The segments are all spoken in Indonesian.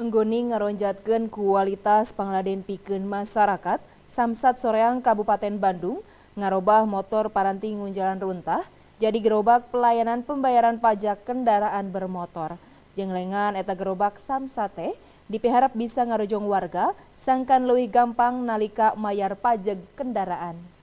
Enggoni ngaronjatkan kualitas pangladen pikeun masyarakat, Samsat Soreang Kabupaten Bandung ngarobah motor paranting jalan runtah jadi gerobak pelayanan pembayaran pajak kendaraan bermotor. Jenglengan eta gerobak samsate dipiharap bisa ngarojong warga sangkan lebih gampang nalika mayar pajak kendaraan.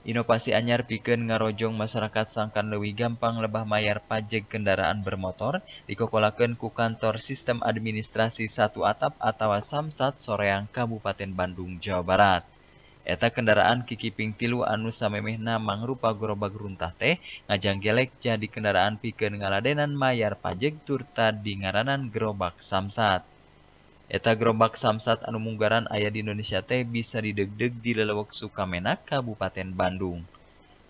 Inovasi anyar pikeun ngarojong masyarakat sangkan lebih gampang lebah mayar pajak kendaraan bermotor dikokolakeun ku kantor sistem administrasi satu atap atau Samsat Soreang Kabupaten Bandung Jawa Barat. Eta kendaraan kikiping tilu anu samemehna mangrupa gerobak runtah teh ngajang gelek jadi kendaraan pikeun ngaladenan mayar pajak turta di ngaranan gerobak Samsat. Eta gerobak samsat anu munggaran ayah di Indonesia teh bisa didegdeg di Lelewek Sukamenak, Kabupaten Bandung.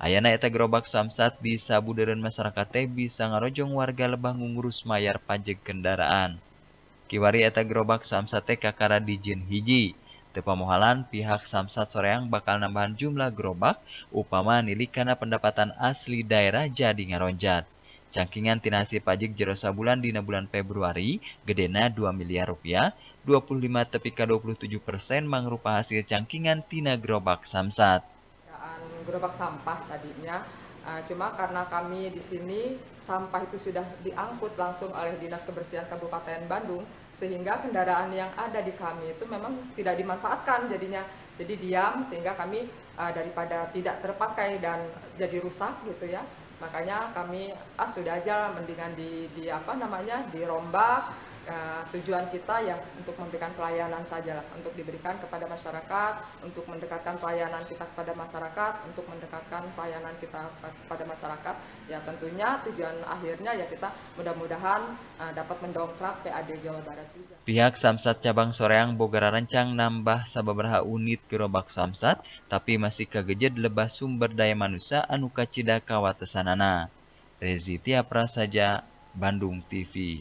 Ayana eta gerobak samsat di sabuderen masyarakat teh bisa ngarojong warga lebah ngurus mayar pajak kendaraan. Kiwari eta gerobak samsat teh kakara dijin hiji. Tepamohalan pihak samsat soreang bakal nambahan jumlah gerobak upama nilikana pendapatan asli daerah jadi ngaronjat. Cangkingan tina hasil pajak jero sabulan dina bulan Februari gedena 2 miliar rupiah, 25 tepi ke 27 persen mangrupa hasil cangkingan tina gerobak samsat. Gerobak sampah tadinya, uh, cuma karena kami di sini sampah itu sudah diangkut langsung oleh Dinas Kebersihan Kabupaten Bandung, sehingga kendaraan yang ada di kami itu memang tidak dimanfaatkan jadinya. Jadi diam sehingga kami uh, daripada tidak terpakai dan jadi rusak gitu ya makanya kami ah sudah aja mendingan di, di apa namanya dirombak uh, tujuan kita yang untuk memberikan pelayanan saja lah untuk diberikan kepada masyarakat untuk mendekatkan pelayanan kita kepada masyarakat untuk mendekatkan pelayanan kita kepada masyarakat ya tentunya tujuan akhirnya ya kita mudah-mudahan uh, dapat mendongkrak PAD Jawa Barat juga. Pihak Samsat cabang Soreang Bogara rencang nambah sababaraha unit gerobak Samsat tapi masih kagejed lebah sumber daya manusia anu kacida kawatesanana. Rezi Tiapra saja Bandung TV